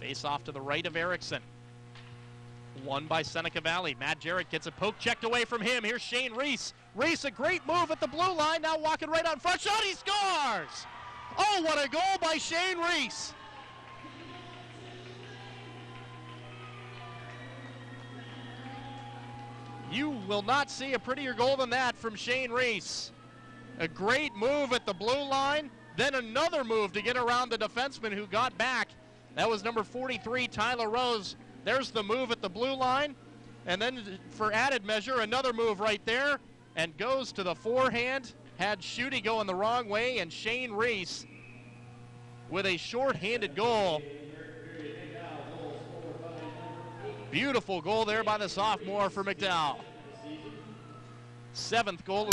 Face off to the right of Erickson. One by Seneca Valley. Matt Jarrett gets a poke checked away from him. Here's Shane Reese. Reese, a great move at the blue line. Now walking right on front. Shot, he scores! Oh, what a goal by Shane Reese! You will not see a prettier goal than that from Shane Reese. A great move at the blue line, then another move to get around the defenseman who got back. That was number 43, Tyler Rose. There's the move at the blue line. And then for added measure, another move right there and goes to the forehand. Had Schutte going the wrong way, and Shane Reese with a short-handed goal. Beautiful goal there by the sophomore for McDowell. Seventh goal.